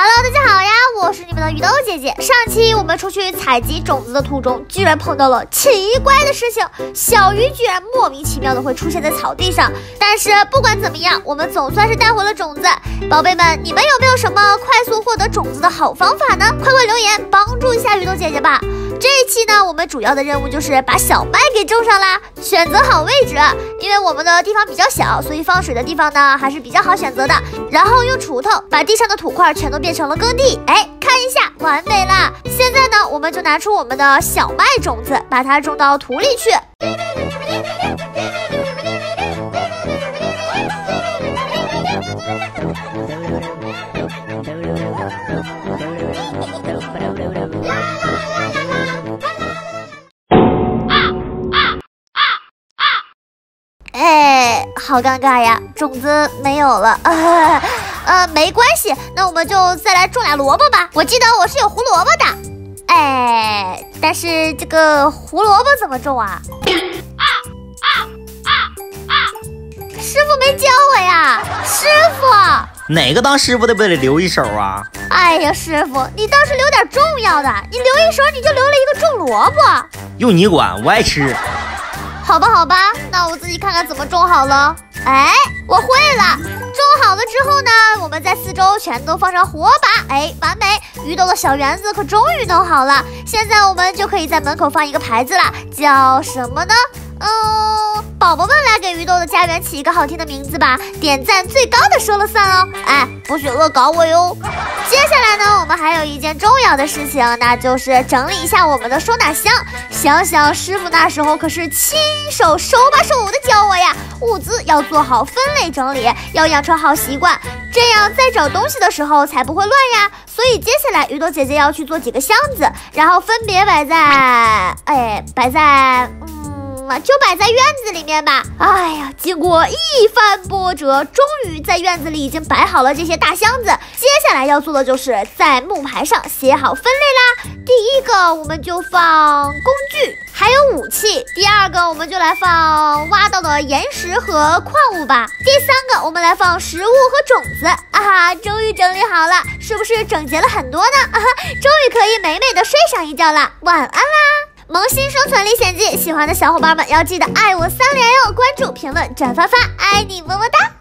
Hello，大家好呀，我是你们的鱼豆姐姐。上期我们出去采集种子的途中，居然碰到了奇怪的事情，小鱼居然莫名其妙的会出现在草地上。但是不管怎么样，我们总算是带回了种子。宝贝们，你们有没有什么快速获得种子的好方法呢？快快留言帮助一下鱼豆姐姐吧。这一期呢，我们主要的任务就是把小麦给种上啦，选择好位置，因为我们的地方比较小，所以放水的地方呢还是比较好选择的。然后用锄头把地上的土块全都变成了耕地，哎，看一下，完美啦。现在呢，我们就拿出我们的小麦种子，把它种到土里去。好尴尬呀，种子没有了。呃，没关系，那我们就再来种俩萝卜吧。我记得我是有胡萝卜的。哎，但是这个胡萝卜怎么种啊？师傅没教我呀，师傅。哪个当师傅的不得留一手啊？哎呀，师傅，你倒是留点重要的，你留一手你就留了一个种萝卜。用你管，我爱吃。好吧，好吧，那我自己看看怎么种好了。哎，我会了。种好了之后呢，我们在四周全都放上火把。哎，完美！鱼豆的小园子可终于弄好了。现在我们就可以在门口放一个牌子了，叫什么呢？嗯，宝宝们来给鱼豆的家园起一个好听的名字吧。点赞最高的说了算哦。哎，不许恶搞我哟。接下来呢，我们还有一件重要的事情，那就是整理一下我们的收纳箱。想想师傅那时候可是亲手手把手的教我呀，物资要做好分类整理，要养成好习惯，这样在找东西的时候才不会乱呀。所以接下来鱼豆姐姐要去做几个箱子，然后分别摆在，哎，摆在，就摆在院子里面吧。哎呀，经过一番波折，终于在院子里已经摆好了这些大箱子。接下来要做的就是在木牌上写好分类啦。第一个我们就放工具，还有武器。第二个我们就来放挖到的岩石和矿物吧。第三个我们来放食物和种子。啊哈，终于整理好了，是不是整洁了很多呢？啊哈，终于可以美美的睡上一觉了。晚安啦。萌新生存历险记，喜欢的小伙伴们要记得爱我三连哟！关注、评论、转发发，爱你么么哒！